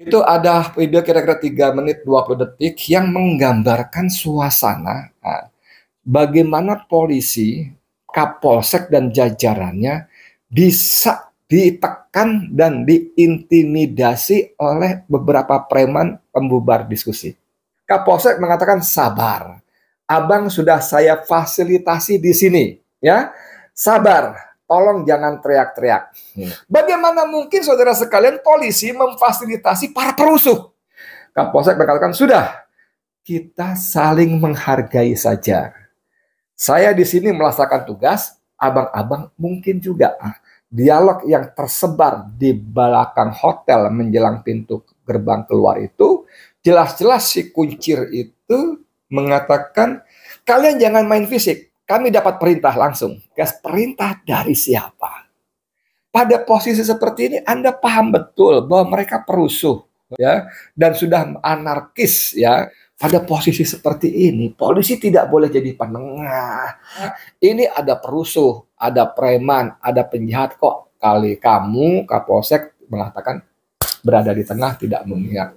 Itu ada video kira-kira 3 menit 20 detik yang menggambarkan suasana nah, bagaimana polisi, Kapolsek dan jajarannya bisa ditekan dan diintimidasi oleh beberapa preman pembubar diskusi. Kapolsek mengatakan sabar. Abang sudah saya fasilitasi di sini, ya. Sabar tolong jangan teriak-teriak. Hmm. Bagaimana mungkin saudara sekalian polisi memfasilitasi para perusuh? Kapolsek berkatakan, sudah, kita saling menghargai saja. Saya di sini melaksanakan tugas, abang-abang mungkin juga. Ah, dialog yang tersebar di belakang hotel menjelang pintu gerbang keluar itu, jelas-jelas si kuncir itu mengatakan, kalian jangan main fisik kami dapat perintah langsung. Gas perintah dari siapa? Pada posisi seperti ini Anda paham betul bahwa mereka perusuh ya dan sudah anarkis ya. Pada posisi seperti ini, polisi tidak boleh jadi penengah. Ini ada perusuh, ada preman, ada penjahat kok. Kali kamu, Kapolsek mengatakan berada di tengah tidak memihak.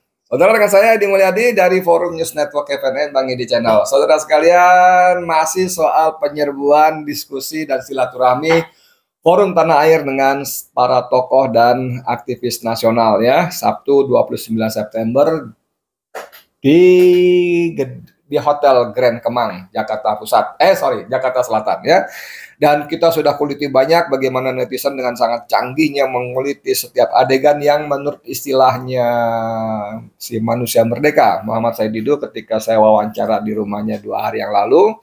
Saudara rekan saya Edi Mulyadi dari Forum News Network FNN Bang Edi Channel. Saudara sekalian, masih soal penyerbuan, diskusi, dan silaturahmi Forum Tanah Air dengan para tokoh dan aktivis nasional ya. Sabtu 29 September di di Hotel Grand Kemang, Jakarta Pusat. Eh sorry, Jakarta Selatan ya. Dan kita sudah kuliti banyak bagaimana netizen dengan sangat canggihnya menguliti setiap adegan yang menurut istilahnya si manusia merdeka Muhammad Saididu ketika saya wawancara di rumahnya dua hari yang lalu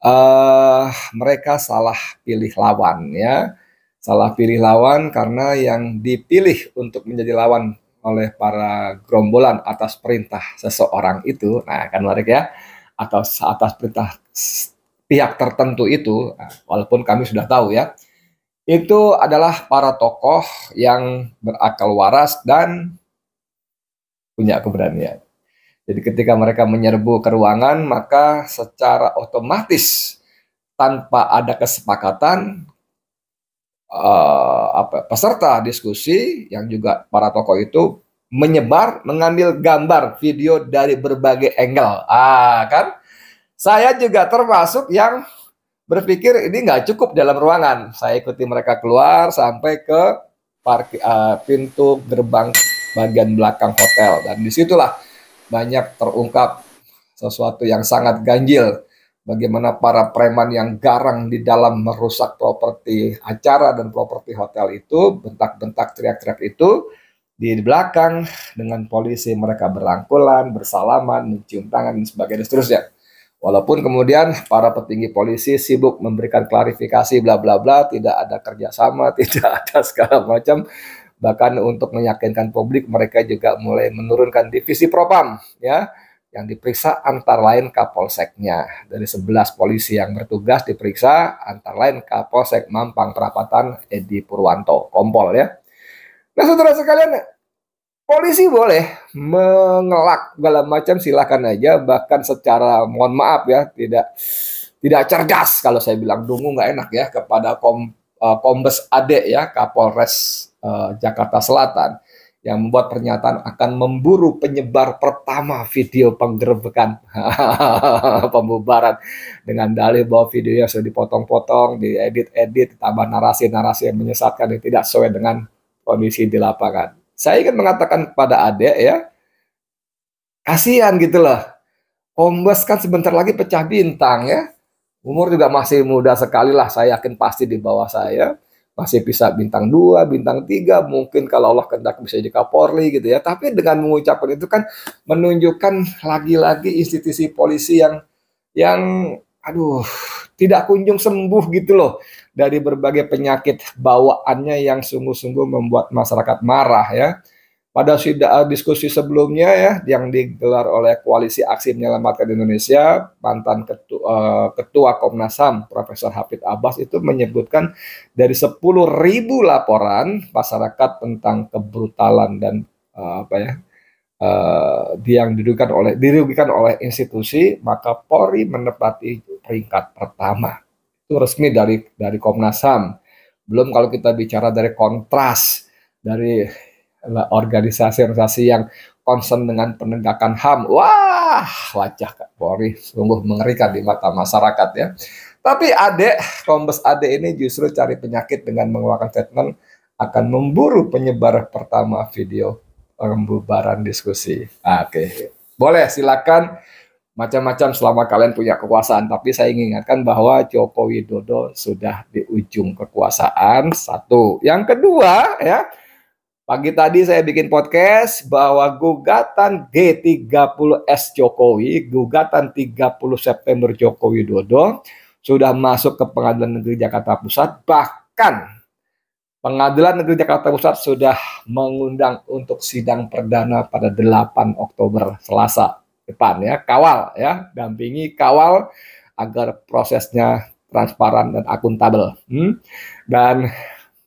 uh, mereka salah pilih lawan ya salah pilih lawan karena yang dipilih untuk menjadi lawan oleh para gerombolan atas perintah seseorang itu. Nah kan menarik ya? Atau atas perintah pihak tertentu itu, nah, walaupun kami sudah tahu ya, itu adalah para tokoh yang berakal waras dan punya keberanian. Jadi ketika mereka menyerbu ke ruangan, maka secara otomatis tanpa ada kesepakatan uh, apa, peserta diskusi yang juga para tokoh itu menyebar, mengambil gambar, video dari berbagai angle. Ah, kan? Saya juga termasuk yang berpikir ini nggak cukup dalam ruangan. Saya ikuti mereka keluar sampai ke parkir, uh, pintu gerbang bagian belakang hotel dan di situlah banyak terungkap sesuatu yang sangat ganjil. Bagaimana para preman yang garang di dalam merusak properti acara dan properti hotel itu, bentak-bentak teriak-teriak itu, di belakang dengan polisi mereka berangkulan, bersalaman, mencium tangan dan sebagainya seterusnya. Walaupun kemudian para petinggi polisi sibuk memberikan klarifikasi bla bla bla, tidak ada kerjasama, tidak ada segala macam. Bahkan untuk meyakinkan publik mereka juga mulai menurunkan divisi propam ya yang diperiksa antara lain Kapolseknya. Dari 11 polisi yang bertugas diperiksa antara lain Kapolsek Mampang Perapatan Edi Purwanto, Kompol ya. Nah saudara sekalian, polisi boleh mengelak segala macam silakan aja bahkan secara mohon maaf ya tidak tidak cerdas kalau saya bilang dungu nggak enak ya kepada Kom, uh, Kombes Ade ya Kapolres uh, Jakarta Selatan yang membuat pernyataan akan memburu penyebar pertama video penggerbekan pembubaran dengan dalih bahwa videonya sudah dipotong-potong, diedit-edit, tambah narasi-narasi yang menyesatkan yang tidak sesuai dengan kondisi di lapangan. Saya ingin mengatakan kepada adek ya, kasihan gitu loh. Kombes kan sebentar lagi pecah bintang ya. Umur juga masih muda sekali lah, saya yakin pasti di bawah saya. Masih bisa bintang 2, bintang 3, mungkin kalau Allah kendak bisa jadi Kapolri gitu ya. Tapi dengan mengucapkan itu kan menunjukkan lagi-lagi institusi polisi yang yang aduh tidak kunjung sembuh gitu loh dari berbagai penyakit bawaannya yang sungguh-sungguh membuat masyarakat marah ya. Pada eh, diskusi sebelumnya ya yang digelar oleh Koalisi Aksi Menyelamatkan Indonesia, mantan ketua, uh, ketua Komnas HAM Profesor Hafid Abbas itu menyebutkan dari 10.000 laporan masyarakat tentang kebrutalan dan uh, apa ya uh, yang dirugikan oleh dirugikan oleh institusi, maka Polri menepati peringkat pertama. Itu resmi dari dari Komnas HAM. Belum kalau kita bicara dari kontras dari organisasi-organisasi yang concern dengan penegakan HAM. Wah, wajah Kak Polri sungguh mengerikan di mata masyarakat ya. Tapi Ade, Kombes Ade ini justru cari penyakit dengan mengeluarkan statement akan memburu penyebar pertama video pembubaran diskusi. Oke, boleh silakan macam-macam selama kalian punya kekuasaan. Tapi saya ingatkan bahwa Joko Widodo sudah di ujung kekuasaan. Satu. Yang kedua, ya, pagi tadi saya bikin podcast bahwa gugatan G30S Jokowi, gugatan 30 September Joko Widodo sudah masuk ke Pengadilan Negeri Jakarta Pusat. Bahkan Pengadilan Negeri Jakarta Pusat sudah mengundang untuk sidang perdana pada 8 Oktober Selasa depan ya kawal ya dampingi kawal agar prosesnya transparan dan akuntabel hmm? dan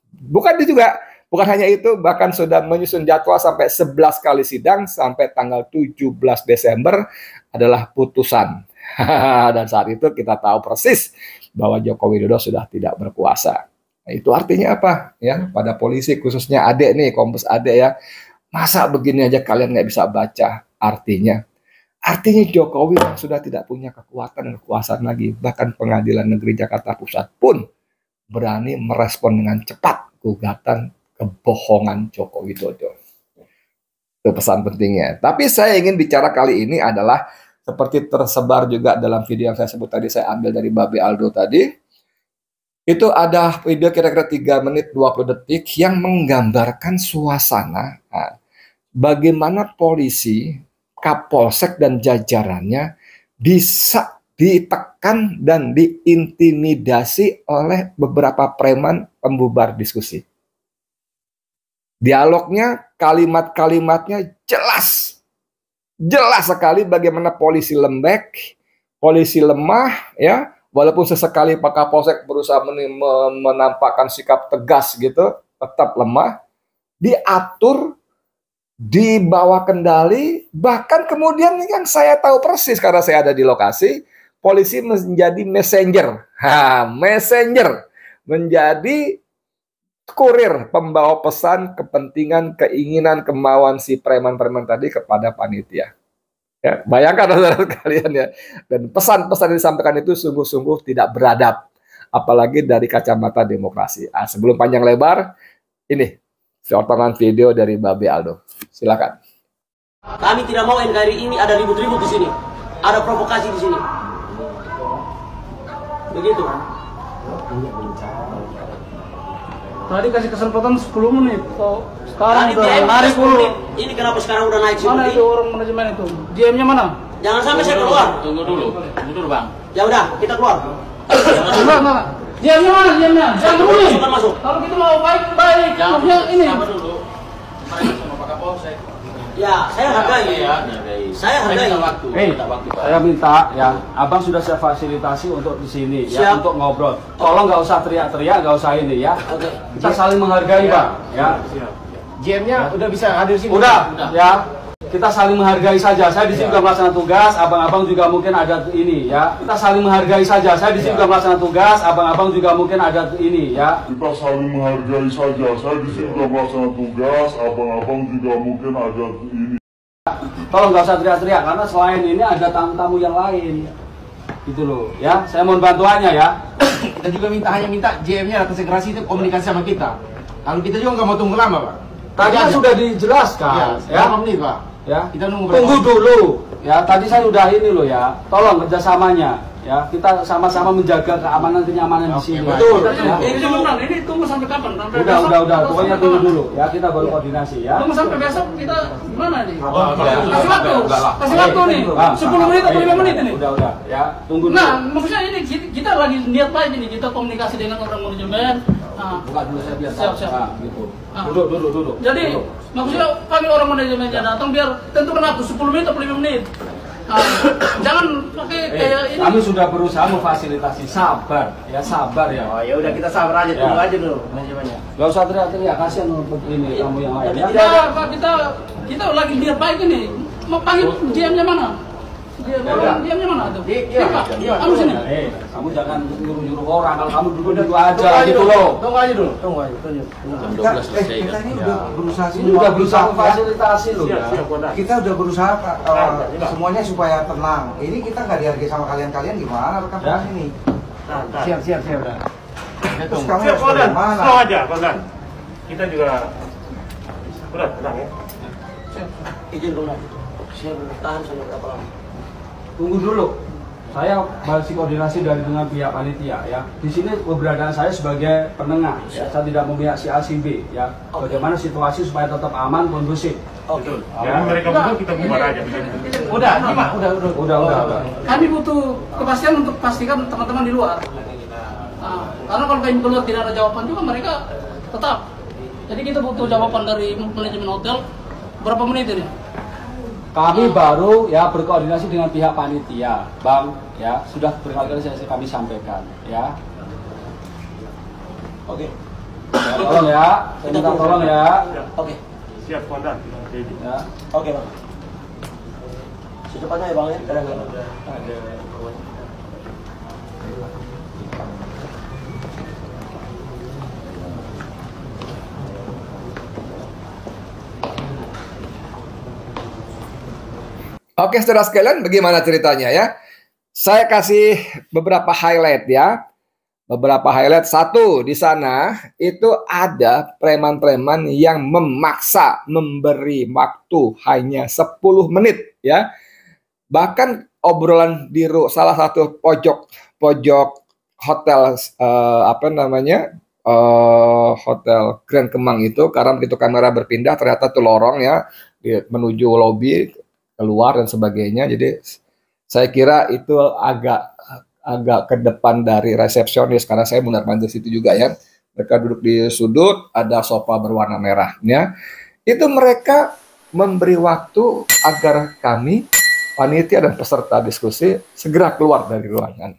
bukan itu juga bukan hanya itu bahkan sudah menyusun jadwal sampai 11 kali sidang sampai tanggal 17 Desember adalah putusan. Dan saat itu kita tahu persis bahwa Joko Widodo sudah tidak berkuasa. Nah, itu artinya apa? Ya pada polisi khususnya adek nih kompos adek ya. Masa begini aja kalian nggak bisa baca artinya? Artinya Jokowi sudah tidak punya kekuatan dan kekuasaan lagi. Bahkan pengadilan negeri Jakarta Pusat pun berani merespon dengan cepat gugatan kebohongan Jokowi Widodo. Itu pesan pentingnya. Tapi saya ingin bicara kali ini adalah seperti tersebar juga dalam video yang saya sebut tadi, saya ambil dari Babe Aldo tadi. Itu ada video kira-kira 3 menit 20 detik yang menggambarkan suasana nah, bagaimana polisi Kapolsek dan jajarannya bisa ditekan dan diintimidasi oleh beberapa preman pembubar diskusi. Dialognya, kalimat-kalimatnya jelas. Jelas sekali bagaimana polisi lembek, polisi lemah, ya. Walaupun sesekali Pak Kapolsek berusaha menampakkan sikap tegas gitu, tetap lemah. Diatur dibawa kendali, bahkan kemudian yang saya tahu persis karena saya ada di lokasi, polisi menjadi messenger. Ha, messenger menjadi kurir pembawa pesan kepentingan, keinginan, kemauan si preman-preman tadi kepada panitia. Ya, bayangkan saudara kalian ya. Dan pesan-pesan yang disampaikan itu sungguh-sungguh tidak beradab, apalagi dari kacamata demokrasi. Ah, sebelum panjang lebar, ini potongan video dari Babe Aldo. Silakan. Kami tidak mau NKRI ini ada ribut-ribut di sini. Ada provokasi di sini. Begitu. Tadi kasih kesempatan 10 menit. So, sekarang Tadi udah narik dulu. Ini kenapa sekarang udah naik Mana 10 itu orang manajemen itu? GM-nya mana? Jangan sampai saya keluar. Tunggu dulu, tunggu dulu bang. Ya udah, kita keluar. Enggak, enggak. GM-nya mana? GM-nya? Jangan dulu. Kalau kita mau baik, baik. Maksudnya ini. Sama dulu. Sama Pak Kapolsek. Ya, saya hargai. Ya, hargai. Saya hargai. minta waktu, minta waktu Pak. saya minta ya, abang sudah saya fasilitasi untuk di sini Siap. ya untuk ngobrol. Tolong nggak usah teriak-teriak, nggak usah ini ya. Oke. Kita saling menghargai, Pak. Ya. GM-nya udah bisa hadir sini. Udah, ya. Kita saling menghargai saja. Saya di sini juga melaksanakan tugas, abang-abang juga mungkin ada ini ya. Kita saling menghargai saja. Saya di sini juga melaksanakan tugas, abang-abang juga mungkin ada ini ya. kita saling menghargai saja. Saya di sini juga melaksanakan tugas, abang-abang juga mungkin ada ini. Tolong nggak usah teriak-teriak karena selain ini ada tamu-tamu yang lain. Gitu loh, ya. Saya mohon bantuannya ya. Kita juga minta hanya minta GM-nya atas segera itu komunikasi sama kita. Kalau kita juga nggak mau tunggu lama, Pak. Tadi kan sudah dijelaskan, Ya, ya. menit, Pak? Ya. Kita nunggu berapa Tunggu dulu. Ya, tadi saya udah ini loh ya. Tolong kerjasamanya. ya kita sama-sama menjaga keamanan kenyamanan di sini. Betul. Ya. Ini sebentar, ini tunggu sampai kapan? Sampai Udah, besok udah, udah. Pokoknya tunggu kapan? dulu ya. Kita baru koordinasi ya. Tunggu sampai besok kita gimana nih? Oh, Kasih waktu, kasih waktu nih. 10 menit atau 5 menit ini. Udah, udah. Ya, tunggu dulu. Nah, maksudnya ini kita, kita lagi niat baik ini, kita komunikasi dengan orang manajemen. Nah, Buka dulu saya biar Siap, siap. Nah, gitu. Ah. Duduk, duduk, duduk. jadi Duduk. maksudnya kami orang manajemennya datang biar tentukan waktu 10 menit atau 5 menit. Nah, jangan pakai Eh, kayak ini. kami sudah berusaha memfasilitasi sabar ya sabar ya Oh ya udah kita sabar aja, tunggu Ya. aja dulu manajemennya. Gak usah teriak-teriak kasihan untuk ini kamu yang lain ya Ya, Pak, kita kita lagi niat baik ini. Mau panggil GM-nya mana? Orang GM-nya mana tuh? Iya, iya, kamu sini. eh kamu jangan nyuruh-nyuruh orang kalau kamu duduk duduk Tunggu aja gitu loh Tunggu aja dulu, tunggu aja, tunggu. Jam Kita, 12 eh, selesai kita kan? ini udah berusaha ini udah berusaha memfasilitasi loh Kita udah berusaha uh, semuanya supaya tenang. Ini kita nggak dihargai sama kalian-kalian gimana rekan Ya. ini? Siap, siap, siap. Terus kamu Siap, Kodan. Slow aja, Kodan. Kita juga... Udah, tenang ya. Izin dulu. Saya bertahan sampai berapa lama? Tunggu dulu saya masih koordinasi dari dengan pihak panitia ya di sini keberadaan saya sebagai penengah ya. saya tidak memihak si A si B ya bagaimana situasi supaya tetap aman kondusif Oke. Ya, mereka butuh, kita bubar aja. Udah, gimana? Udah, udah. udah udah, udah. Kami butuh kepastian untuk pastikan teman-teman di luar. Nah, karena kalau kami keluar tidak ada jawaban juga mereka tetap. Jadi kita butuh jawaban dari manajemen hotel berapa menit ini? Kami baru ya berkoordinasi dengan pihak panitia, Bang, ya sudah berkali-kali saya kami sampaikan, ya. Oke. Ya, tolong ya, saya minta tolong ya. Oke. Siap, Kodan. Jadi. ya. Oke, Bang. Secepatnya ya, Bang ya. Kadang-kadang. Oke, saudara sekalian, bagaimana ceritanya ya? Saya kasih beberapa highlight ya. Beberapa highlight. Satu, di sana itu ada preman-preman yang memaksa memberi waktu hanya 10 menit ya. Bahkan obrolan di salah satu pojok pojok hotel eh, apa namanya? eh, hotel Grand Kemang itu karena begitu kamera berpindah ternyata tuh lorong ya menuju lobby keluar dan sebagainya. Jadi saya kira itu agak agak ke depan dari resepsionis karena saya benar benar di situ juga ya. Mereka duduk di sudut, ada sofa berwarna merah ya. Itu mereka memberi waktu agar kami panitia dan peserta diskusi segera keluar dari ruangan.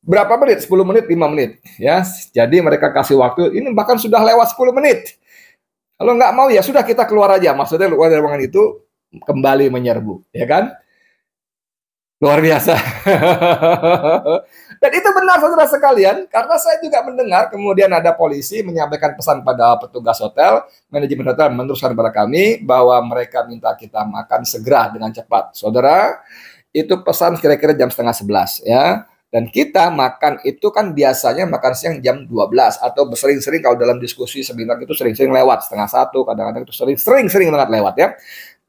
Berapa menit? 10 menit, 5 menit ya. Jadi mereka kasih waktu ini bahkan sudah lewat 10 menit. Kalau nggak mau ya sudah kita keluar aja. Maksudnya keluar dari ruangan itu kembali menyerbu, ya kan? Luar biasa. Dan itu benar saudara sekalian, karena saya juga mendengar kemudian ada polisi menyampaikan pesan pada petugas hotel, manajemen hotel meneruskan kepada kami bahwa mereka minta kita makan segera dengan cepat. Saudara, itu pesan kira-kira jam setengah sebelas ya. Dan kita makan itu kan biasanya makan siang jam 12 atau sering-sering kalau dalam diskusi seminar itu sering-sering lewat setengah satu kadang-kadang itu sering sering-sering banget lewat ya.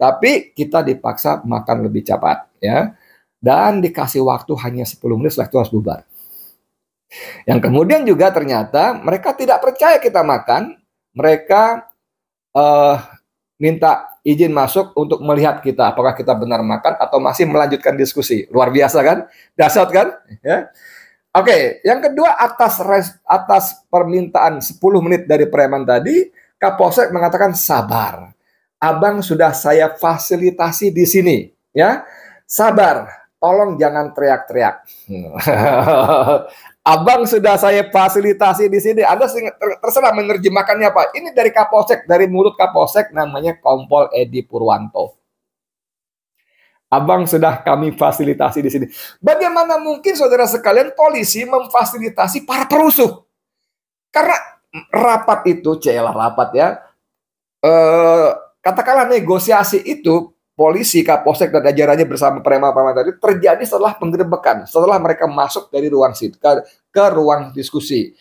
Tapi kita dipaksa makan lebih cepat ya. Dan dikasih waktu hanya 10 menit setelah itu harus bubar. Yang kemudian juga ternyata mereka tidak percaya kita makan, mereka eh, minta izin masuk untuk melihat kita apakah kita benar makan atau masih melanjutkan diskusi. Luar biasa kan? Dahsyat kan? Ya. Oke, yang kedua atas res- atas permintaan 10 menit dari preman tadi, Kapolsek mengatakan sabar. Abang sudah saya fasilitasi di sini, ya. Sabar. Tolong jangan teriak-teriak. Abang sudah saya fasilitasi di sini. Anda terserah menerjemahkannya apa. Ini dari Kapolsek, dari mulut Kapolsek namanya Kompol Edi Purwanto. Abang sudah kami fasilitasi di sini. Bagaimana mungkin saudara sekalian polisi memfasilitasi para perusuh? Karena rapat itu, celah rapat ya. Eh, katakanlah negosiasi itu polisi, kapolsek dan jajarannya bersama preman-preman tadi terjadi setelah penggerebekan, setelah mereka masuk dari ruang sit ke, ke ruang diskusi,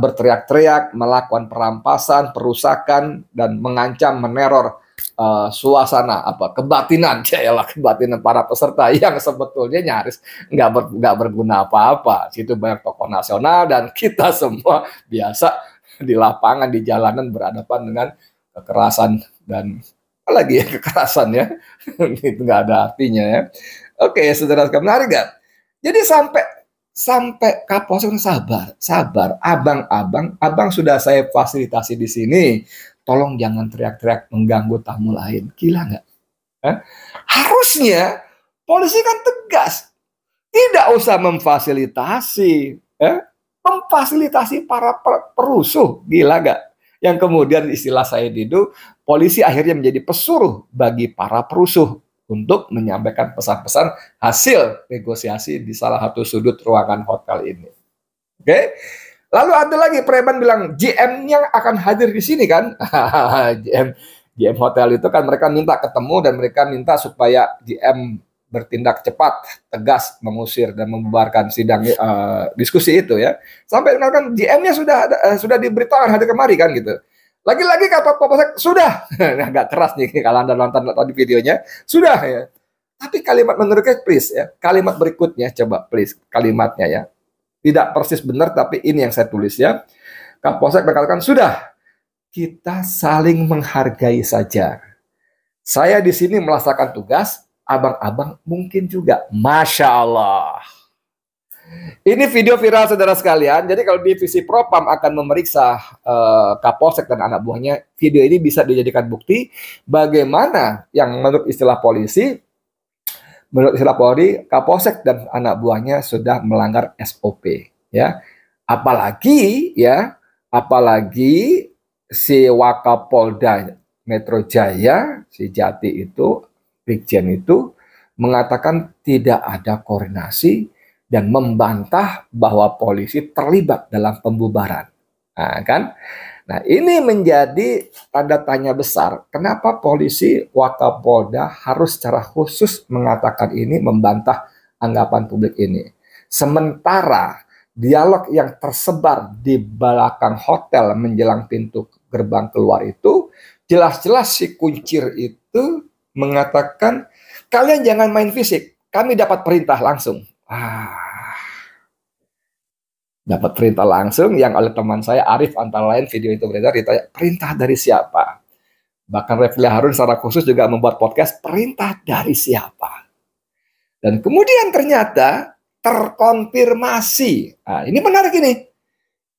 berteriak-teriak, melakukan perampasan, perusakan dan mengancam, meneror uh, suasana apa kebatinan lah kebatinan para peserta yang sebetulnya nyaris nggak ber, nggak berguna apa-apa. Situ banyak tokoh nasional dan kita semua biasa di lapangan di jalanan berhadapan dengan kekerasan dan apalagi ya kekerasan ya itu nggak ada artinya ya. Oke, saudara sekalian menarik gak? Jadi sampai sampai Kapolsek sabar, sabar, abang-abang, abang sudah saya fasilitasi di sini. Tolong jangan teriak-teriak mengganggu tamu lain. Gila nggak? Eh? Harusnya polisi kan tegas, tidak usah memfasilitasi, eh? memfasilitasi para per perusuh. Gila nggak? Yang kemudian istilah saya didu, polisi akhirnya menjadi pesuruh bagi para perusuh untuk menyampaikan pesan-pesan hasil negosiasi di salah satu sudut ruangan hotel ini. Oke. Okay? Lalu ada lagi preman bilang GM-nya akan hadir di sini kan? GM GM hotel itu kan mereka minta ketemu dan mereka minta supaya GM bertindak cepat, tegas mengusir dan membubarkan sidang uh, diskusi itu ya. Sampai kan GM-nya sudah uh, sudah diberitakan hadir kemari kan gitu. Lagi-lagi kata Polsek sudah, agak keras nih kalau anda nonton tadi videonya, sudah ya. Tapi kalimat menurutnya please ya, kalimat berikutnya coba please kalimatnya ya. Tidak persis benar tapi ini yang saya tulis ya. Kapolsek berkatakan sudah, kita saling menghargai saja. Saya di sini melaksanakan tugas, abang-abang mungkin juga. Masya Allah. Ini video viral saudara sekalian. Jadi kalau divisi Propam akan memeriksa uh, Kapolsek dan anak buahnya, video ini bisa dijadikan bukti bagaimana yang menurut istilah polisi, menurut istilah Polri, Kapolsek dan anak buahnya sudah melanggar SOP. Ya, apalagi ya, apalagi si Wakapolda Metro Jaya, si Jati itu, Brigjen itu mengatakan tidak ada koordinasi dan membantah bahwa polisi terlibat dalam pembubaran. Nah, kan? Nah, ini menjadi tanda tanya besar. Kenapa polisi Wakapolda harus secara khusus mengatakan ini, membantah anggapan publik ini. Sementara dialog yang tersebar di belakang hotel menjelang pintu gerbang keluar itu, jelas-jelas si kuncir itu mengatakan, kalian jangan main fisik, kami dapat perintah langsung. Ah. Dapat perintah langsung yang oleh teman saya Arif antara lain video itu beredar ditanya perintah dari siapa. Bahkan Refli Harun secara khusus juga membuat podcast perintah dari siapa. Dan kemudian ternyata terkonfirmasi. Nah, ini menarik ini.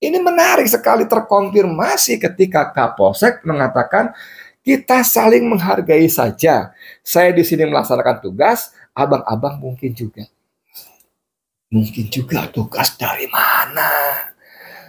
Ini menarik sekali terkonfirmasi ketika Kapolsek mengatakan kita saling menghargai saja. Saya di sini melaksanakan tugas, abang-abang mungkin juga. Mungkin juga tugas dari mana.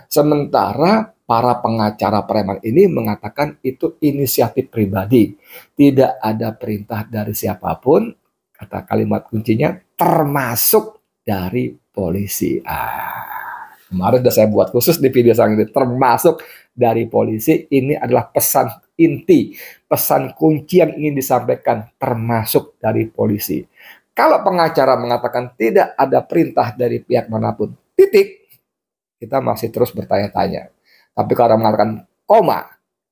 Sementara para pengacara preman ini mengatakan itu inisiatif pribadi. Tidak ada perintah dari siapa pun, kata kalimat kuncinya, termasuk dari polisi. Ah, kemarin sudah saya buat khusus di video sang ini, termasuk dari polisi. Ini adalah pesan inti, pesan kunci yang ingin disampaikan, termasuk dari polisi. Kalau pengacara mengatakan tidak ada perintah dari pihak mana pun, titik, kita masih terus bertanya-tanya. Tapi kalau mengatakan koma,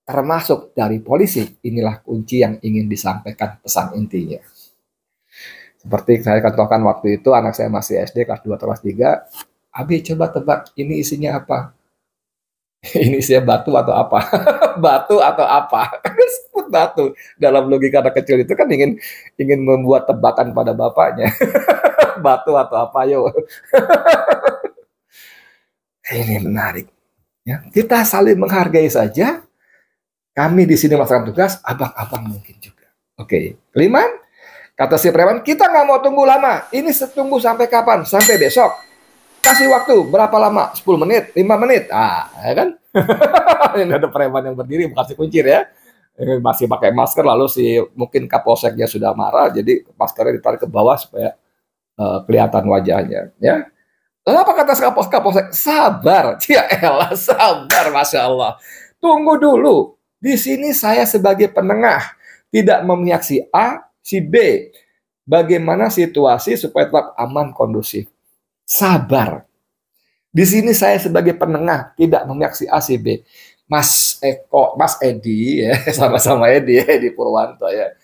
termasuk dari polisi, inilah kunci yang ingin disampaikan pesan intinya. Seperti saya katakan waktu itu anak saya masih SD kelas 2 atau kelas 3, Abi coba tebak ini isinya apa? ini saya batu atau apa? batu atau apa? Sebut batu. Dalam logika anak kecil itu kan ingin ingin membuat tebakan pada bapaknya. batu atau apa yo? ini menarik. Ya, kita saling menghargai saja. Kami di sini melaksanakan tugas, abang-abang mungkin juga. Oke, kelima, kata si preman, kita nggak mau tunggu lama. Ini setunggu sampai kapan? Sampai besok kasih waktu berapa lama? 10 menit, 5 menit. Ah, ya kan? Ini ada preman yang berdiri si kuncir ya. Masih pakai masker lalu si mungkin kapolseknya sudah marah jadi maskernya ditarik ke bawah supaya uh, kelihatan wajahnya ya. Lalu apa kata kapolsek? kapolsek? Sabar. Ya elah, sabar Masya Allah. Tunggu dulu. Di sini saya sebagai penengah tidak memihak si A, si B. Bagaimana situasi supaya tetap aman kondusif sabar. Di sini saya sebagai penengah tidak memihak si A, si B. Mas Eko, Mas Edi ya, sama-sama Edi, Edi Purwanto ya.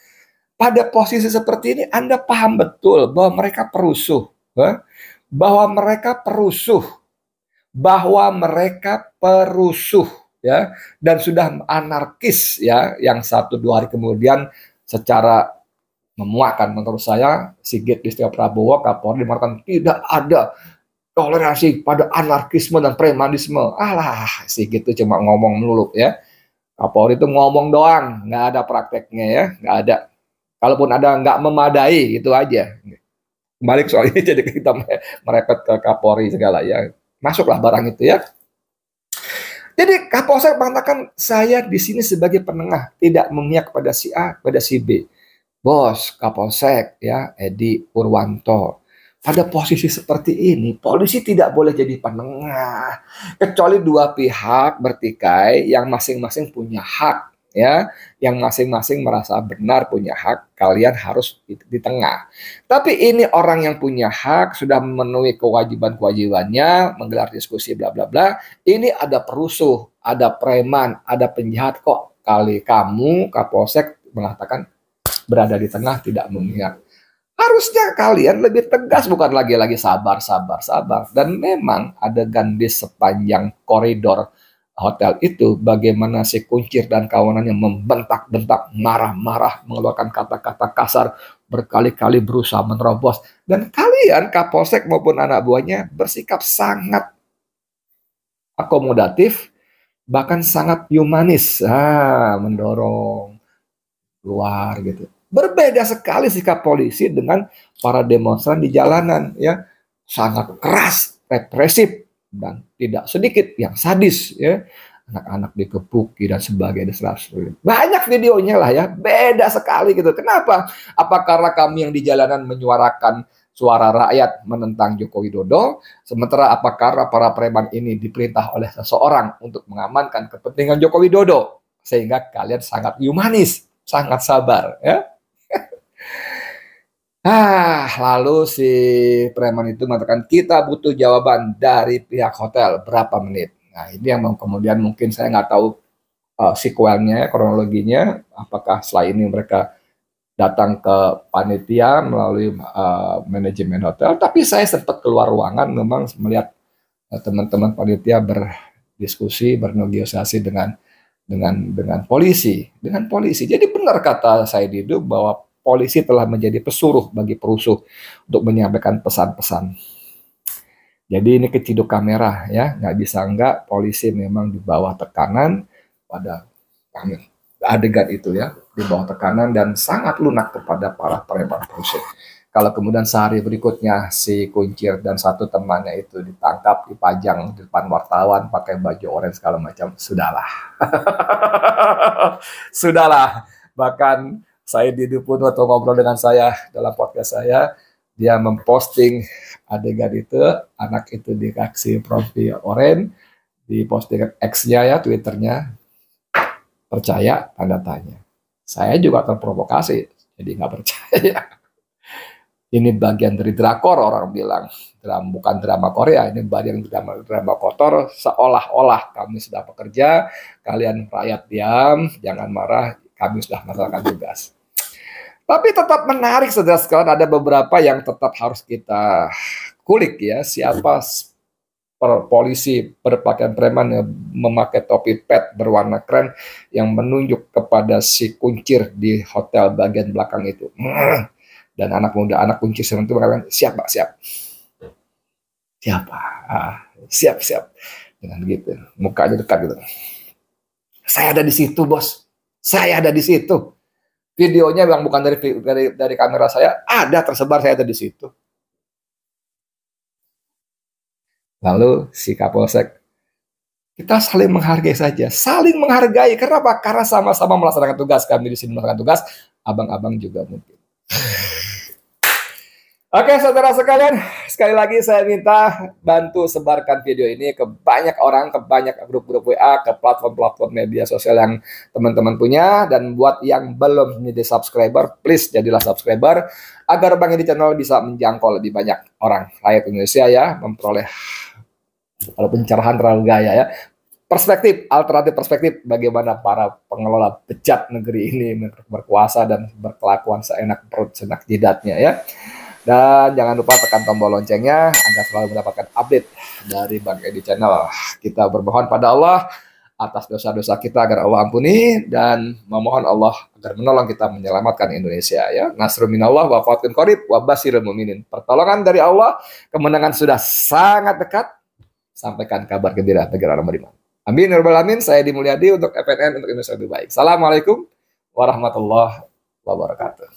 Pada posisi seperti ini Anda paham betul bahwa mereka perusuh, ya? bahwa mereka perusuh, bahwa mereka perusuh ya dan sudah anarkis ya yang satu dua hari kemudian secara memuakkan menurut saya Sigit Listio Prabowo Kapolri mengatakan tidak ada toleransi pada anarkisme dan premanisme. Alah, Sigit itu cuma ngomong melulu ya. Kapolri itu ngomong doang, nggak ada prakteknya ya, nggak ada. Kalaupun ada nggak memadai itu aja. Balik soal ini jadi kita merepet ke Kapolri segala ya. Masuklah barang itu ya. Jadi Kapolsek mengatakan saya di sini sebagai penengah, tidak memihak pada si A, pada si B. Bos Kapolsek ya Edi Purwanto. Pada posisi seperti ini, polisi tidak boleh jadi penengah. Kecuali dua pihak bertikai yang masing-masing punya hak ya yang masing-masing merasa benar punya hak kalian harus di, di tengah tapi ini orang yang punya hak sudah memenuhi kewajiban-kewajibannya menggelar diskusi bla bla bla ini ada perusuh ada preman ada penjahat kok kali kamu kapolsek mengatakan berada di tengah tidak memihak harusnya kalian lebih tegas bukan lagi lagi sabar sabar sabar dan memang ada gandis sepanjang koridor hotel itu bagaimana si kuncir dan kawanannya membentak-bentak, marah-marah, mengeluarkan kata-kata kasar, berkali-kali berusaha menerobos. Dan kalian, Kapolsek maupun anak buahnya, bersikap sangat akomodatif, bahkan sangat humanis, ah, mendorong luar gitu. Berbeda sekali sikap polisi dengan para demonstran di jalanan, ya. Sangat keras, represif, dan tidak sedikit yang sadis ya. Anak-anak dikepuki dan sebagainya dan banyak videonya lah ya. Beda sekali gitu. Kenapa? Apa karena kami yang di jalanan menyuarakan suara rakyat menentang Joko Widodo? Sementara apa karena para preman ini diperintah oleh seseorang untuk mengamankan kepentingan Joko Widodo? Sehingga kalian sangat humanis sangat sabar ya Ah, lalu si preman itu mengatakan kita butuh jawaban dari pihak hotel berapa menit. Nah, ini yang kemudian mungkin saya nggak tahu uh, sequelnya, kronologinya, apakah setelah ini mereka datang ke panitia melalui uh, manajemen hotel. Tapi saya sempat keluar ruangan, memang melihat uh, teman-teman panitia berdiskusi, bernegosiasi dengan dengan dengan polisi, dengan polisi. Jadi benar kata saya Didu bahwa polisi telah menjadi pesuruh bagi perusuh untuk menyampaikan pesan-pesan. Jadi ini keciduk kamera ya, nggak bisa enggak polisi memang di bawah tekanan pada adegan itu ya, di bawah tekanan dan sangat lunak kepada para preman perusuh. Kalau kemudian sehari berikutnya si kuncir dan satu temannya itu ditangkap, dipajang di depan wartawan pakai baju orange segala macam, sudahlah. sudahlah. Bahkan saya di pun waktu ngobrol dengan saya dalam podcast saya, dia memposting adegan itu, anak itu dikasih profil orange, di posting X-nya ya, Twitternya, percaya, tanda tanya. Saya juga terprovokasi, jadi nggak percaya. Ini bagian dari drakor orang bilang, drama, bukan drama Korea, ini bagian drama drama kotor. Seolah-olah kami sudah bekerja, kalian rakyat diam, jangan marah, kami sudah melaksanakan tugas. Tapi tetap menarik saudara sekalian ada beberapa yang tetap harus kita kulik ya. Siapa per polisi berpakaian preman yang memakai topi pet berwarna keren yang menunjuk kepada si kuncir di hotel bagian belakang itu. Dan anak muda, anak kuncir itu mengatakan, siap pak, siap. Siapa? Ah, siap, siap. Dengan gitu, mukanya dekat gitu. Saya ada di situ, bos. Saya ada di situ videonya yang bukan dari dari dari kamera saya ada tersebar saya ada di situ. Lalu si Kapolsek kita saling menghargai saja, saling menghargai. Kenapa? Karena sama-sama melaksanakan tugas. Kami di sini melaksanakan tugas, abang-abang juga mungkin. Oke saudara sekalian, sekali lagi saya minta bantu sebarkan video ini ke banyak orang, ke banyak grup-grup WA, ke platform-platform media sosial yang teman-teman punya. Dan buat yang belum menjadi subscriber, please jadilah subscriber agar Bang Edi Channel bisa menjangkau lebih banyak orang rakyat Indonesia ya, memperoleh kalau pencerahan terlalu gaya ya, perspektif, alternatif perspektif bagaimana para pengelola bejat negeri ini berkuasa dan berkelakuan seenak perut senak jidatnya ya. Dan jangan lupa tekan tombol loncengnya agar selalu mendapatkan update dari Bang Edi Channel. Kita bermohon pada Allah atas dosa-dosa kita agar Allah ampuni dan memohon Allah agar menolong kita menyelamatkan Indonesia ya. Nasrul minallah wa fatkun qarib wa basirul mu'minin. Pertolongan dari Allah, kemenangan sudah sangat dekat. Sampaikan kabar gembira negara orang. Amin. Ya Alamin. Saya Dimulyadi untuk FNN untuk Indonesia lebih baik. Assalamualaikum warahmatullahi wabarakatuh.